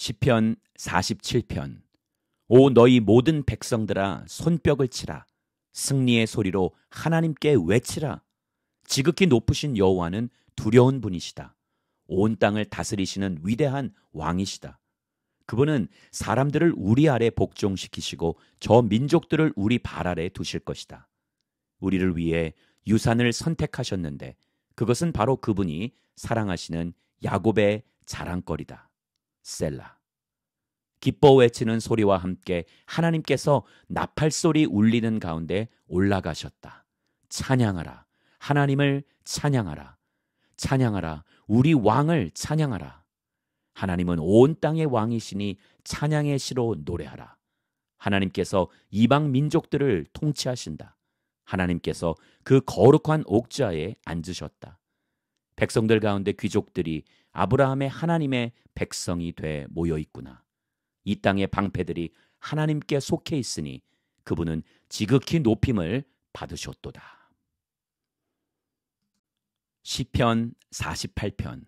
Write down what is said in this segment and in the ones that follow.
시편 47편. 오 너희 모든 백성들아 손뼉을 치라. 승리의 소리로 하나님께 외치라. 지극히 높으신 여호와는 두려운 분이시다. 온 땅을 다스리시는 위대한 왕이시다. 그분은 사람들을 우리 아래 복종시키시고 저 민족들을 우리 발 아래 두실 것이다. 우리를 위해 유산을 선택하셨는데 그것은 바로 그분이 사랑하시는 야곱의 자랑거리다. 셀라. 기뻐 외치는 소리와 함께 하나님께서 나팔 소리 울리는 가운데 올라가셨다. 찬양하라. 하나님을 찬양하라. 찬양하라. 우리 왕을 찬양하라. 하나님은 온 땅의 왕이시니 찬양의 시로 노래하라. 하나님께서 이방 민족들을 통치하신다. 하나님께서 그 거룩한 옥자에 앉으셨다. 백성들 가운데 귀족들이 아브라함의 하나님의 백성이 돼 모여 있구나. 이 땅의 방패들이 하나님께 속해 있으니 그분은 지극히 높임을 받으셨도다. 시편 48편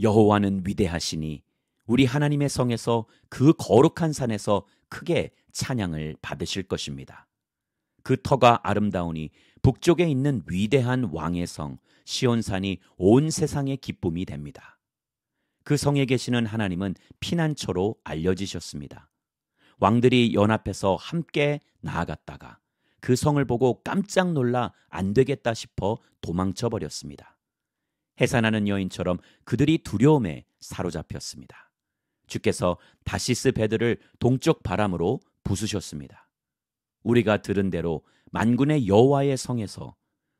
여호와는 위대하시니 우리 하나님의 성에서 그 거룩한 산에서 크게 찬양을 받으실 것입니다. 그 터가 아름다우니 북쪽에 있는 위대한 왕의 성 시온산이 온 세상의 기쁨이 됩니다. 그 성에 계시는 하나님은 피난처로 알려지셨습니다. 왕들이 연합해서 함께 나아갔다가 그 성을 보고 깜짝 놀라 안 되겠다 싶어 도망쳐 버렸습니다. 해산하는 여인처럼 그들이 두려움에 사로잡혔습니다. 주께서 다시스 배들을 동쪽 바람으로 부수셨습니다. 우리가 들은 대로 만군의 여호와의 성에서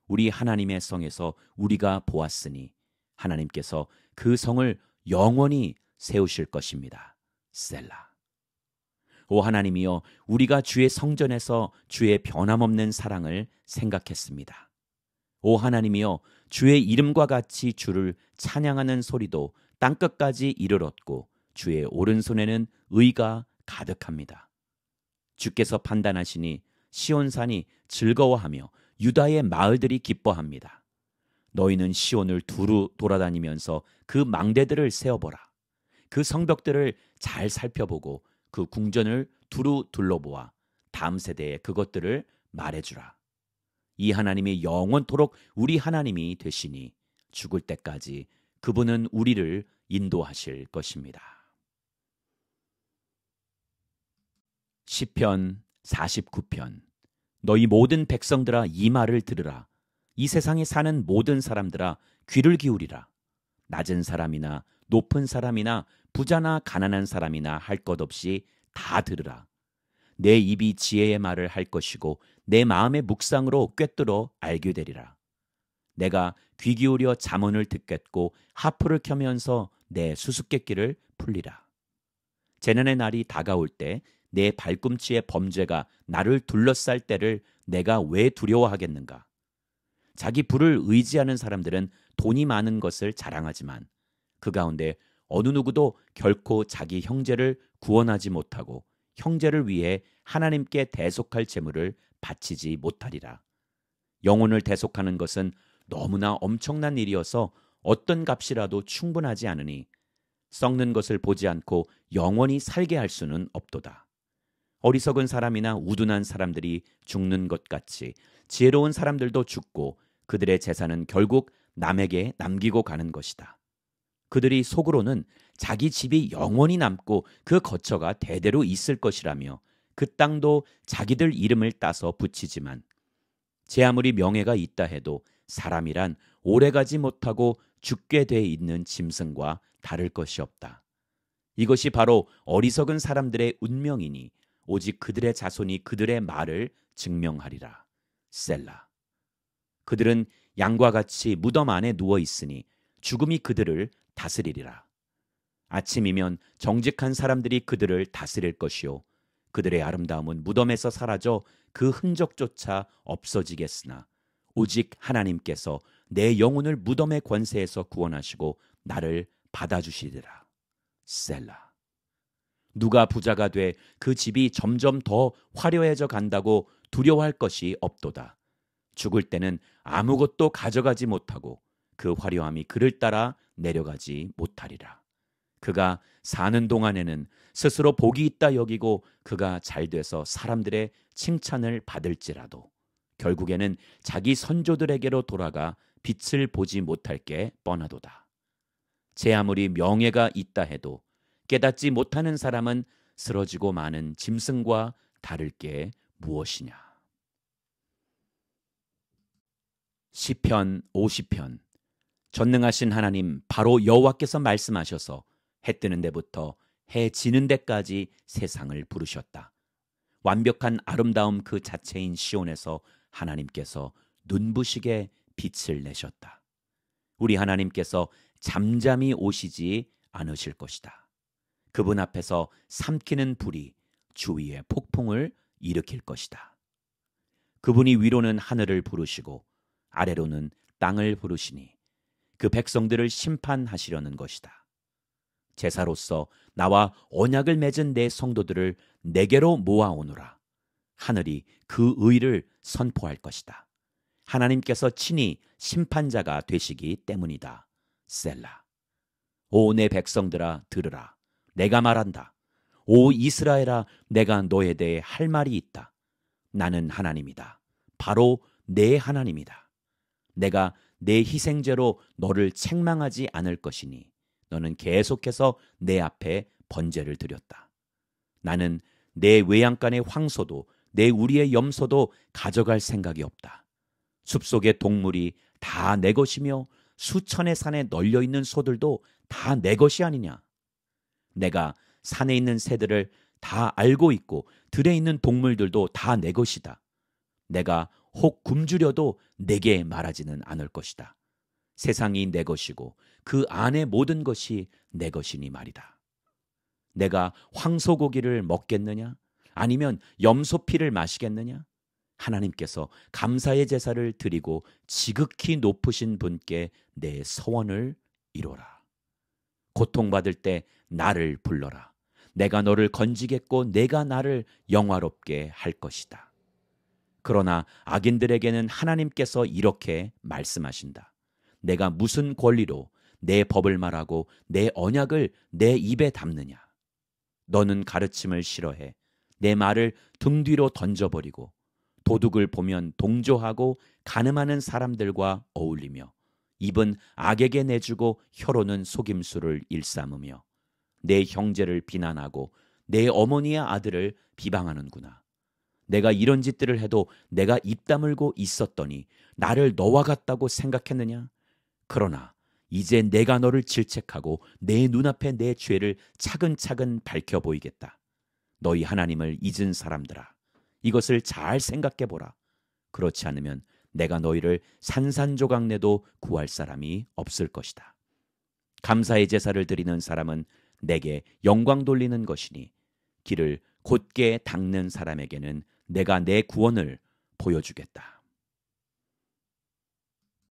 우리 하나님의 성에서 우리가 보았으니 하나님께서 그 성을 영원히 세우실 것입니다. 셀라. 오 하나님이여 우리가 주의 성전에서 주의 변함없는 사랑을 생각했습니다. 오 하나님이여 주의 이름과 같이 주를 찬양하는 소리도 땅끝까지 이르렀고 주의 오른손에는 의가 가득합니다. 주께서 판단하시니 시온산이 즐거워하며 유다의 마을들이 기뻐합니다. 너희는 시온을 두루 돌아다니면서 그 망대들을 세어보라. 그 성벽들을 잘 살펴보고 그 궁전을 두루 둘러보아 다음 세대에 그것들을 말해주라. 이 하나님이 영원토록 우리 하나님이 되시니 죽을 때까지 그분은 우리를 인도하실 것입니다. 시편 49편. 너희 모든 백성들아 이 말을 들으라. 이 세상에 사는 모든 사람들아 귀를 기울이라. 낮은 사람이나 높은 사람이나 부자나 가난한 사람이나 할 것 없이 다 들으라. 내 입이 지혜의 말을 할 것이고 내 마음의 묵상으로 꿰뚫어 알게 되리라. 내가 귀 기울여 잠언을 듣겠고 하프를 켜면서 내 수수께끼를 풀리라. 재난의 날이 다가올 때 내 발꿈치의 범죄가 나를 둘러쌀 때를 내가 왜 두려워하겠는가? 자기 부를 의지하는 사람들은 돈이 많은 것을 자랑하지만 그 가운데 어느 누구도 결코 자기 형제를 구원하지 못하고 형제를 위해 하나님께 대속할 재물을 바치지 못하리라. 영혼을 대속하는 것은 너무나 엄청난 일이어서 어떤 값이라도 충분하지 않으니 썩는 것을 보지 않고 영원히 살게 할 수는 없도다. 어리석은 사람이나 우둔한 사람들이 죽는 것 같이 지혜로운 사람들도 죽고 그들의 재산은 결국 남에게 남기고 가는 것이다. 그들이 속으로는 자기 집이 영원히 남고 그 거처가 대대로 있을 것이라며 그 땅도 자기들 이름을 따서 붙이지만 제 아무리 명예가 있다 해도 사람이란 오래가지 못하고 죽게 돼 있는 짐승과 다를 것이 없다. 이것이 바로 어리석은 사람들의 운명이니 오직 그들의 자손이 그들의 말을 증명하리라. 셀라. 그들은 양과 같이 무덤 안에 누워 있으니 죽음이 그들을 다스리리라. 아침이면 정직한 사람들이 그들을 다스릴 것이요. 그들의 아름다움은 무덤에서 사라져 그 흔적조차 없어지겠으나 오직 하나님께서 내 영혼을 무덤의 권세에서 구원하시고 나를 받아주시리라. 셀라. 누가 부자가 돼 그 집이 점점 더 화려해져 간다고 두려워할 것이 없도다. 죽을 때는 아무것도 가져가지 못하고 그 화려함이 그를 따라 내려가지 못하리라. 그가 사는 동안에는 스스로 복이 있다 여기고 그가 잘 돼서 사람들의 칭찬을 받을지라도 결국에는 자기 선조들에게로 돌아가 빛을 보지 못할 게 뻔하도다. 제 아무리 명예가 있다 해도 깨닫지 못하는 사람은 쓰러지고 마는 짐승과 다를 게 무엇이냐. 시편 50편 전능하신 하나님 바로 여호와께서 말씀하셔서 해 뜨는 데부터 해 지는 데까지 세상을 부르셨다. 완벽한 아름다움 그 자체인 시온에서 하나님께서 눈부시게 빛을 내셨다. 우리 하나님께서 잠잠히 오시지 않으실 것이다. 그분 앞에서 삼키는 불이 주위에 폭풍을 일으킬 것이다. 그분이 위로는 하늘을 부르시고 아래로는 땅을 부르시니 그 백성들을 심판하시려는 것이다. 제사로서 나와 언약을 맺은 내 성도들을 내게로 모아오노라. 하늘이 그 의를 선포할 것이다. 하나님께서 친히 심판자가 되시기 때문이다. 셀라. 오 내 백성들아 들으라. 내가 말한다. 오 이스라엘아 내가 너에 대해 할 말이 있다. 나는 하나님이다. 바로 내 하나님이다. 내가 내 희생제로 너를 책망하지 않을 것이니 너는 계속해서 내 앞에 번제를 드렸다. 나는 내 외양간의 황소도 내 우리의 염소도 가져갈 생각이 없다. 숲속의 동물이 다 내 것이며 수천의 산에 널려 있는 소들도 다 내 것이 아니냐. 내가 산에 있는 새들을 다 알고 있고 들에 있는 동물들도 다 내 것이다. 내가 혹 굶주려도 내게 말하지는 않을 것이다. 세상이 내 것이고 그 안의 모든 것이 내 것이니 말이다. 내가 황소고기를 먹겠느냐? 아니면 염소피를 마시겠느냐? 하나님께서 감사의 제사를 드리고 지극히 높으신 분께 내 서원을 이뤄라. 고통받을 때 나를 불러라. 내가 너를 건지겠고 내가 나를 영화롭게 할 것이다. 그러나 악인들에게는 하나님께서 이렇게 말씀하신다. 내가 무슨 권리로 내 법을 말하고 내 언약을 내 입에 담느냐? 너는 가르침을 싫어해. 내 말을 등 뒤로 던져버리고 도둑을 보면 동조하고 가늠하는 사람들과 어울리며 입은 악에게 내주고 혀로는 속임수를 일삼으며 내 형제를 비난하고 내 어머니의 아들을 비방하는구나. 내가 이런 짓들을 해도 내가 입 다물고 있었더니 나를 너와 같다고 생각했느냐? 그러나 이제 내가 너를 질책하고 내 눈앞에 내 죄를 차근차근 밝혀 보이겠다. 너희 하나님을 잊은 사람들아. 이것을 잘 생각해 보라. 그렇지 않으면 내가 너희를 산산조각 내도 구할 사람이 없을 것이다. 감사의 제사를 드리는 사람은 내게 영광 돌리는 것이니 길을 곧게 닦는 사람에게는 내가 내 구원을 보여주겠다.